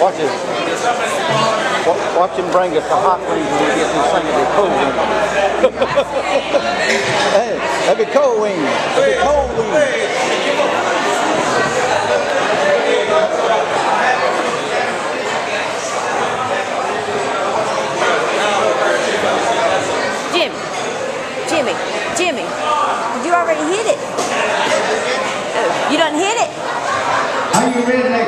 Watch him. Watch him bring us a hot wings when he gets inside of the cold wings. hey, that'd be cold wings. That'd be cold wings.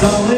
So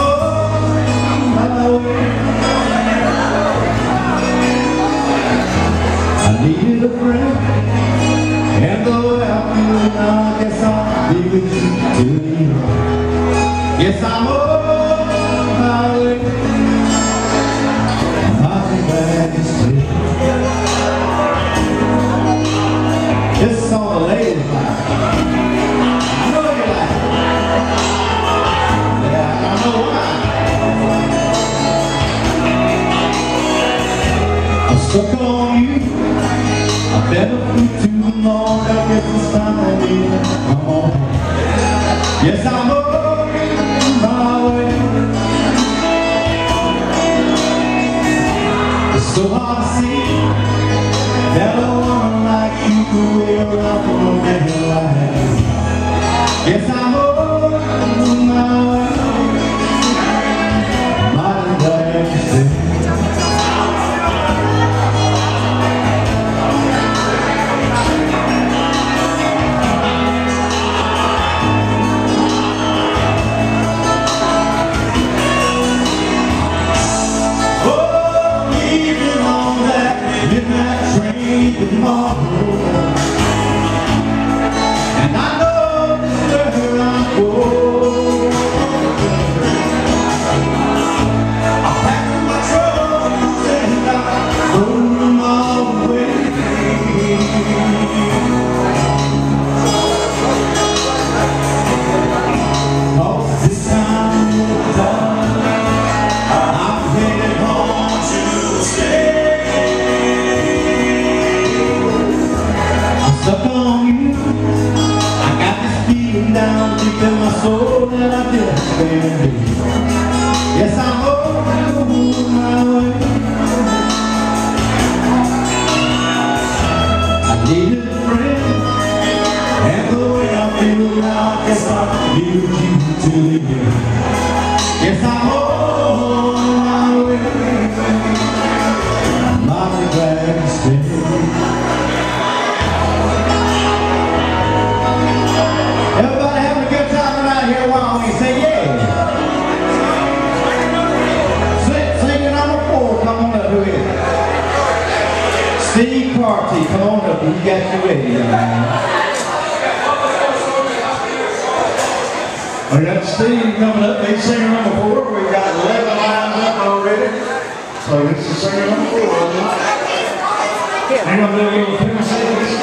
Never for too long, I guess it's I'm on. Yes, I'm tomorrow. Down deep in my soul I just. Yes, I'm my way. I needed a friend, and the way I feel now, I guess I need you to the end. Yes, I'm on We got Steve coming up, he's singer number four, We've got eleven lines up already. So this is singer number four. Hang on, little Tennessee.